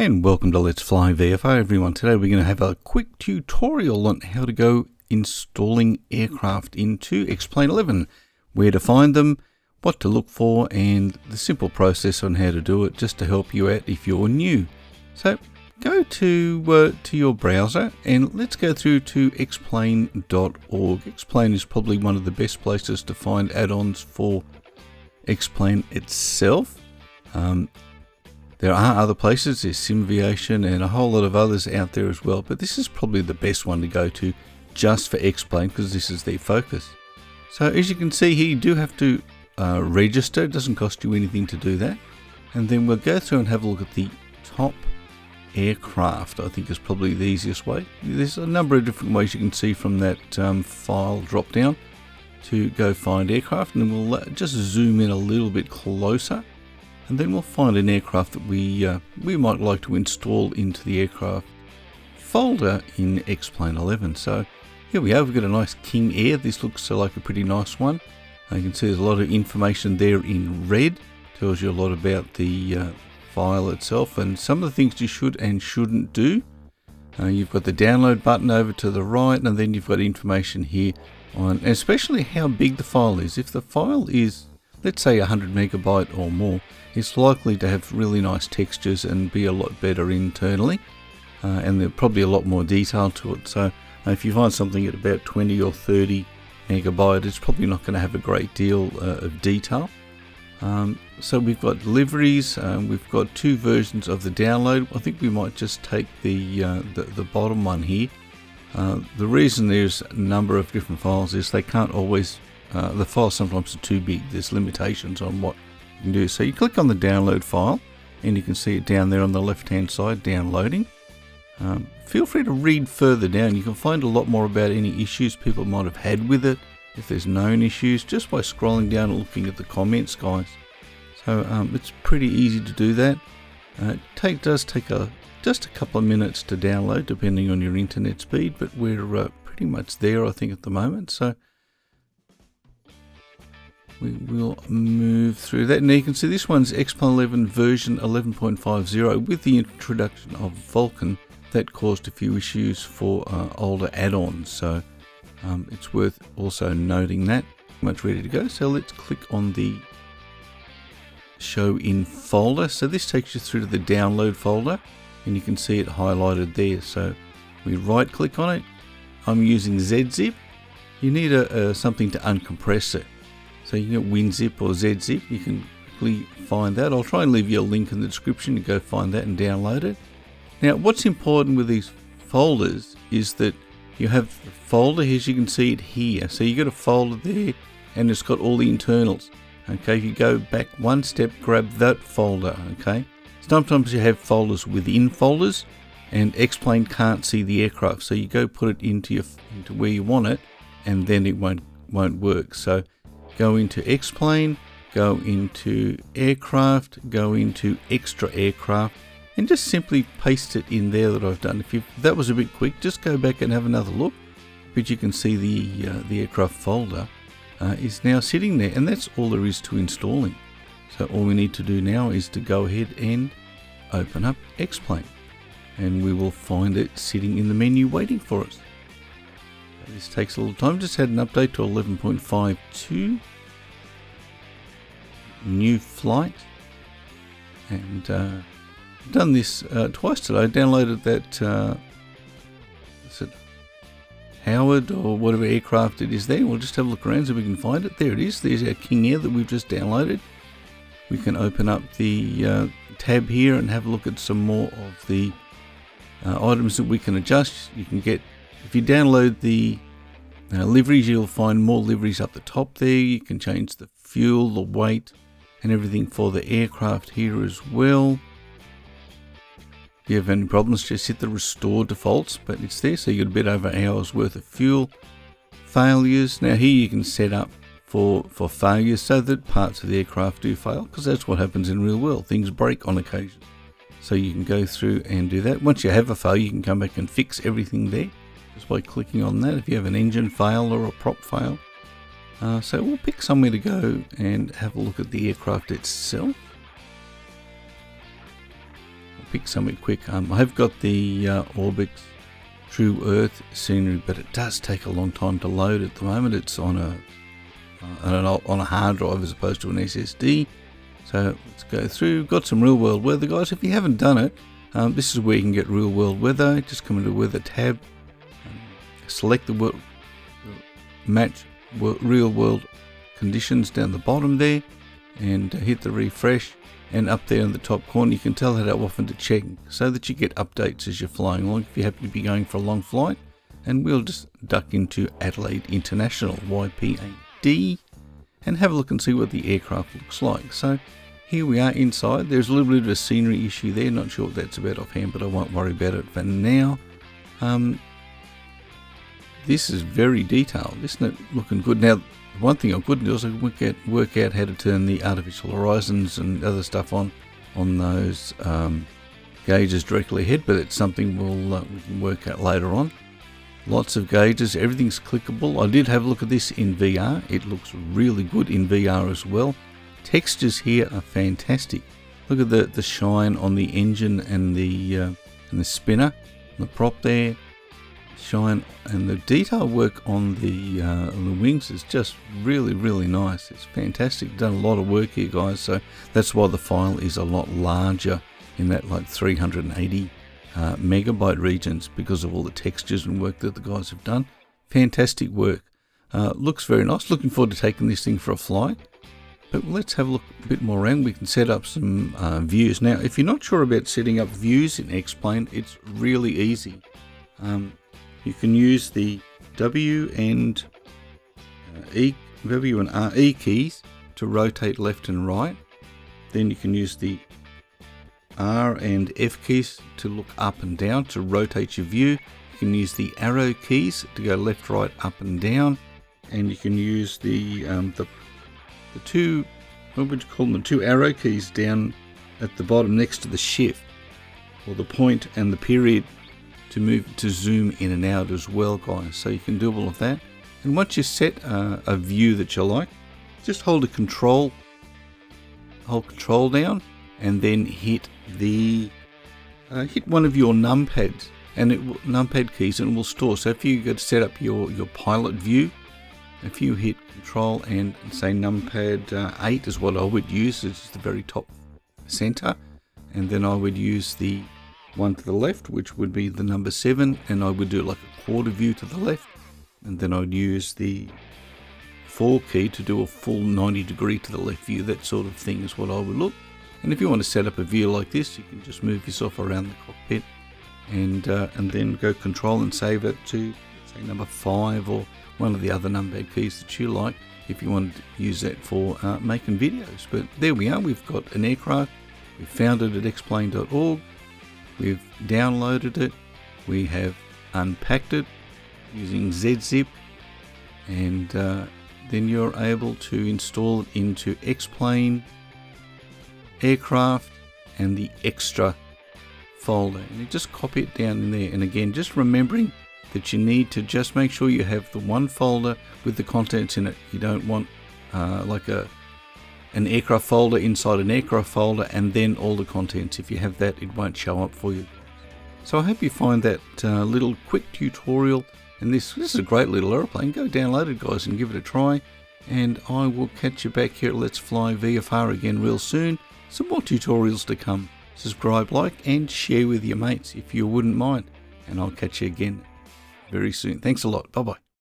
And welcome to Let's Fly VFR everyone. Today we're going to have a quick tutorial on how to go installing aircraft into X-Plane 11. Where to find them, what to look for and the simple process on how to do it just to help you out if you're new. So go to, uh, to your browser and let's go through to xplane.org. Xplane is probably one of the best places to find add-ons for X-Plane itself. Um, there are other places, there's Simviation and a whole lot of others out there as well, but this is probably the best one to go to just for X-Plane because this is their focus. So as you can see here, you do have to uh, register, it doesn't cost you anything to do that. And then we'll go through and have a look at the top aircraft, I think is probably the easiest way. There's a number of different ways you can see from that um, file drop down to go find aircraft and then we'll uh, just zoom in a little bit closer and then we'll find an aircraft that we uh, we might like to install into the aircraft folder in X-Plane 11. So here we are, we've got a nice King Air. This looks uh, like a pretty nice one. Uh, you can see there's a lot of information there in red. Tells you a lot about the uh, file itself and some of the things you should and shouldn't do. Uh, you've got the download button over to the right and then you've got information here on especially how big the file is. If the file is let's say 100 megabyte or more, it's likely to have really nice textures and be a lot better internally. Uh, and there's probably a lot more detail to it. So uh, if you find something at about 20 or 30 megabyte, it's probably not going to have a great deal uh, of detail. Um, so we've got deliveries, um, we've got two versions of the download. I think we might just take the, uh, the, the, bottom one here. Uh, the reason there's a number of different files is they can't always, uh, the files sometimes are too big. There's limitations on what you can do. So you click on the download file and you can see it down there on the left hand side downloading. Um, feel free to read further down. You can find a lot more about any issues people might have had with it, if there's known issues, just by scrolling down and looking at the comments, guys. So um, it's pretty easy to do that. Uh, it take, does take a just a couple of minutes to download, depending on your internet speed, but we're uh, pretty much there, I think, at the moment. So we will move through that. Now you can see this one's X-Plane 11 version 11.50 with the introduction of Vulkan that caused a few issues for uh, older add-ons. So um, it's worth also noting that. Much ready to go. So let's click on the show in folder. So this takes you through to the download folder and you can see it highlighted there. So we right click on it. I'm using ZZip. You need a, a something to uncompress it. So you can get WinZip or ZZip. You can quickly find that. I'll try and leave you a link in the description to go find that and download it. Now, what's important with these folders is that you have the folder, here, as you can see it here. So you got a folder there and it's got all the internals. Okay, if you go back one step, grab that folder, okay? Sometimes you have folders within folders and X-Plane can't see the aircraft. So you go put it into your into where you want it and then it won't won't work. So go into X-Plane, go into aircraft, go into extra aircraft, and just simply paste it in there that I've done. If, if that was a bit quick, just go back and have another look. But you can see the, uh, the aircraft folder uh, is now sitting there, and that's all there is to installing. So all we need to do now is to go ahead and open up X-Plane, and we will find it sitting in the menu waiting for us. This takes a little time. Just had an update to 11.52. New flight. And uh, done this uh, twice today. I downloaded that uh, is it Howard or whatever aircraft it is there. We'll just have a look around so we can find it. There it is. There's our King Air that we've just downloaded. We can open up the uh, tab here and have a look at some more of the uh, items that we can adjust. You can get if you download the uh, liveries, you'll find more liveries up the top there. You can change the fuel, the weight, and everything for the aircraft here as well. If you have any problems, just hit the restore defaults, but it's there, so you get a bit over hours worth of fuel. Failures, now here you can set up for, for failures so that parts of the aircraft do fail, because that's what happens in real world. Things break on occasion. So you can go through and do that. Once you have a failure, you can come back and fix everything there just by clicking on that if you have an engine fail or a prop fail. Uh, so we'll pick somewhere to go and have a look at the aircraft itself. pick somewhere quick. Um, I have got the uh, Orbx True Earth scenery, but it does take a long time to load at the moment. It's on a uh, on a hard drive as opposed to an SSD. So let's go through. Got some real world weather, guys. If you haven't done it, um, this is where you can get real world weather. Just come into weather tab, select the world, match real world conditions down the bottom there, and hit the refresh. And up there in the top corner, you can tell how often to check so that you get updates as you're flying along. If you happen to be going for a long flight, and we'll just duck into Adelaide International YPAD and have a look and see what the aircraft looks like. So here we are inside. There's a little bit of a scenery issue there. Not sure what that's about offhand, but I won't worry about it for now. Um, this is very detailed, isn't it? Looking good. Now, one thing I couldn't do is work out, work out how to turn the artificial horizons and other stuff on on those um, gauges directly ahead, but it's something we'll uh, we can work out later on. Lots of gauges, everything's clickable. I did have a look at this in VR. It looks really good in VR as well. Textures here are fantastic. Look at the, the shine on the engine and the uh, and the spinner, the prop there. Shine and the detail work on the uh, the wings is just really really nice. It's fantastic. Done a lot of work here, guys. So that's why the file is a lot larger in that like 380 uh, megabyte regions because of all the textures and work that the guys have done. Fantastic work. Uh, looks very nice. Looking forward to taking this thing for a flight. But let's have a look a bit more around. We can set up some uh, views. Now, if you're not sure about setting up views in X-Plane, it's really easy. Um, you can use the W and uh, E, W and R E keys to rotate left and right. Then you can use the R and F keys to look up and down to rotate your view. You can use the arrow keys to go left, right, up and down. And you can use the, um, the the two, what would you call them, the two arrow keys down at the bottom next to the shift, or the point and the period to move to zoom in and out as well, guys. So you can do all of that. And once you set uh, a view that you like, just hold a control, hold control down, and then hit the uh, hit one of your numpads and it will, numpad keys and it will store. So if you go to set up your your pilot view, if you hit control and say numpad uh, 8 is what I would use, it's the very top center. And then I would use the one to the left, which would be the number 7, and I would do like a quarter view to the left. And then I'd use the 4 key to do a full 90 degree to the left view. That sort of thing is what I would look. And if you want to set up a view like this, you can just move yourself around the cockpit and uh, and then go control and save it to say number 5 or one of the other numpad keys that you like if you want to use that for uh, making videos. But there we are, we've got an aircraft, we found it at xplane.org, we've downloaded it, we have unpacked it using ZZip, and uh, then you're able to install it into X-Plane, aircraft, and the extra folder. And you just copy it down in there. And again, just remembering that you need to just make sure you have the one folder with the contents in it. You don't want uh, like a an aircraft folder inside an aircraft folder and then all the contents. If you have that, it won't show up for you. So I hope you find that uh, little quick tutorial and this, this is a great little aeroplane. Go download it guys and give it a try and I will catch you back here Let's Fly VFR again real soon. Some more tutorials to come. Subscribe, like and share with your mates if you wouldn't mind and I'll catch you again very soon. Thanks a lot. Bye bye.